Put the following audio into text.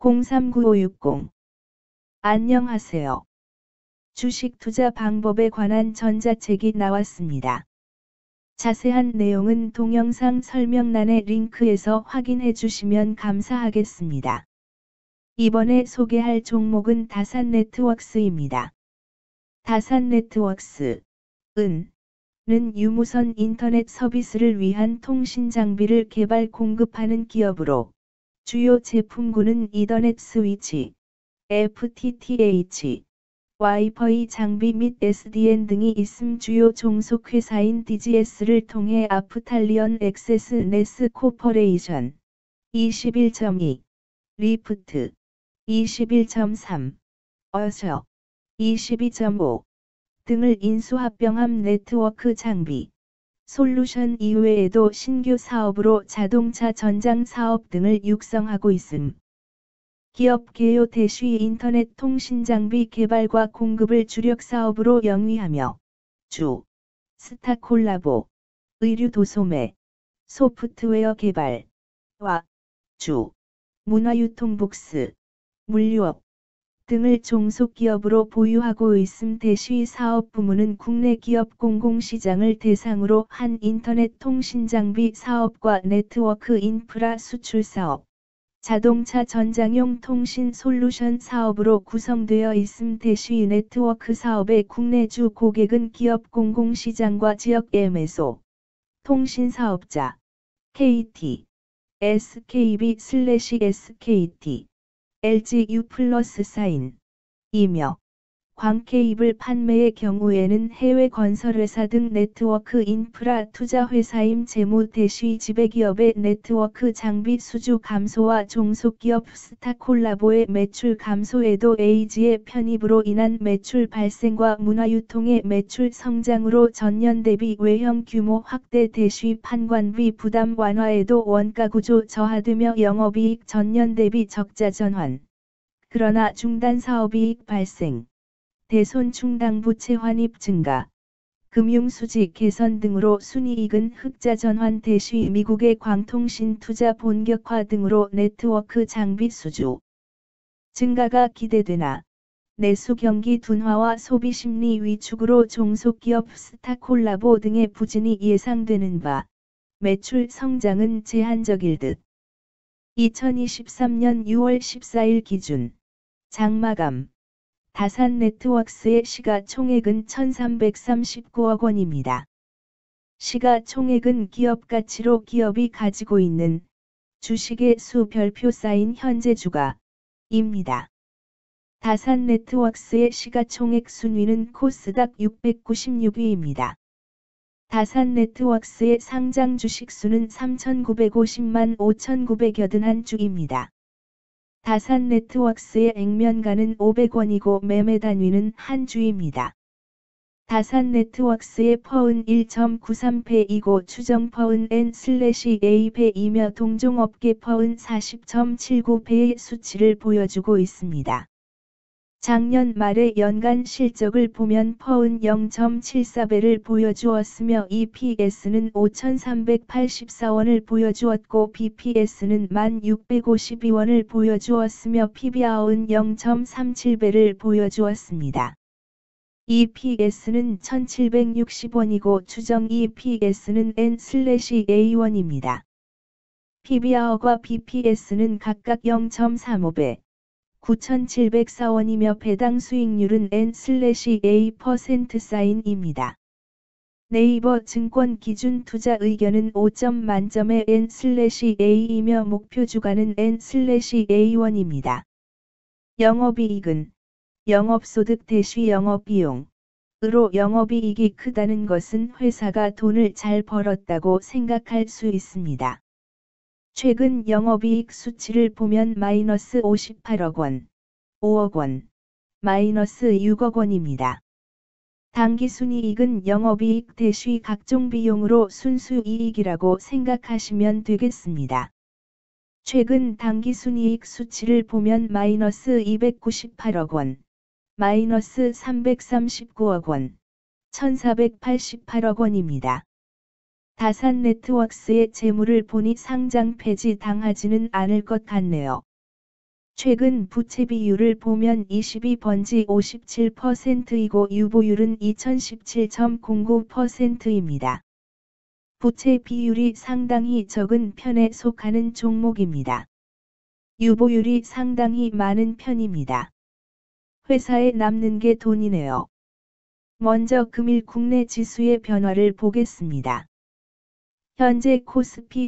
039560 안녕하세요. 주식 투자 방법에 관한 전자책이 나왔습니다. 자세한 내용은 동영상 설명란의 링크에서 확인해 주시면 감사하겠습니다. 이번에 소개할 종목은 다산 네트워크스입니다. 다산 네트워크스, 은, 는 유무선 인터넷 서비스를 위한 통신 장비를 개발 공급하는 기업으로 주요 제품군은 이더넷 스위치, FTTH, 와이파이 장비 및 SDN 등이 있음 주요 종속 회사인 DZS를 통해 Optelian Access Networks Corporation 21.2, RIFT 21.3, ASSIA 22.5 등을 인수합병함 네트워크 장비, 솔루션 이외에도 신규 사업으로 자동차 전장 사업 등을 육성하고 있음. 기업 개요 대쉬 인터넷 통신 장비 개발과 공급을 주력 사업으로 영위하며 주, 스타 콜라보, 의류 도소매, 소프트웨어 개발, 와, 주, 문화유통복스, 물류업 등을 종속기업으로 보유하고 있음 대쉬 사업 부문은 국내 기업 공공시장을 대상으로 한 인터넷 통신 장비 사업과 네트워크 인프라 수출 사업, 자동차 전장용 통신 솔루션 사업으로 구성되어 있음 대쉬 네트워크 사업의 국내 주 고객은 기업 공공시장과 지역 MSO, 통신사업자, KT, SKB/SKT, LGU plus sign, 이며 광 케이블 판매의 경우에는 해외 건설회사 등 네트워크 인프라 투자회사임 재무 대쉬 지배기업의 네트워크 장비 수주 감소와 종속기업 스타콜라보의 매출 감소에도 에이지의 편입으로 인한 매출 발생과 문화유통의 매출 성장으로 전년 대비 외형 규모 확대 대쉬 판관비 부담 완화에도 원가구조 저하되며 영업이익 전년 대비 적자 전환. 그러나 중단 사업이익 발생, 대손 충당 부채 환입 증가, 금융 수지 개선 등으로 순이익은 흑자 전환 대시 미국의 광통신 투자 본격화 등으로 네트워크 장비 수주 증가가 기대되나 내수 경기 둔화와 소비 심리 위축으로 종속기업 스타 콜라보 등의 부진이 예상되는 바 매출 성장은 제한적일 듯. 2023년 6월 14일 기준 장마감 다산 네트워크스의 시가총액은 1339억 원입니다. 시가총액은 기업 가치로 기업이 가지고 있는 주식의 수 별표 쌓인 현재 주가입니다. 다산 네트워크스의 시가총액 순위는 코스닥 696위입니다. 다산 네트워크스의 상장 주식 수는 3,950만 5,981주입니다. 다산 네트워크스의 액면가는 500원이고 매매 단위는 한 주입니다. 다산 네트워크스의 퍼은 1.93배이고 추정 퍼은 N/A배이며 동종업계 퍼은 40.79배의 수치를 보여주고 있습니다. 작년 말의 연간 실적을 보면 퍼은 0.74배를 보여주었으며 EPS는 5,384원을 보여주었고 BPS는 1,652원을 보여주었으며 PBR은 0.37배를 보여주었습니다. EPS는 1,760원이고 추정 EPS는 N/A1입니다. PBR과 BPS는 각각 0.35배, 9,704원이며 배당 수익률은 N/A% 사인입니다. 네이버 증권 기준 투자 의견은 5점 만점의 N/A이며 목표 주가는 N/A1입니다. 영업이익은 영업소득 대시 영업비용 으로 영업이익이 크다는 것은 회사가 돈을 잘 벌었다고 생각할 수 있습니다. 최근 영업이익 수치를 보면 마이너스 58억 원, 5억 원, 마이너스 6억 원입니다. 당기순이익은 영업이익 대시 각종 비용으로 순수이익이라고 생각하시면 되겠습니다. 최근 당기순이익 수치를 보면 마이너스 298억 원, 마이너스 339억 원, 1488억 원입니다. 다산 네트워크스의 재물을 보니 상장 폐지 당하지는 않을 것 같네요. 최근 부채 비율을 보면 22번지 57%이고 유보율은 2017.09%입니다. 부채 비율이 상당히 적은 편에 속하는 종목입니다. 유보율이 상당히 많은 편입니다. 회사에 남는 게 돈이네요. 먼저 금일 국내 지수의 변화를 보겠습니다. 현재 코스피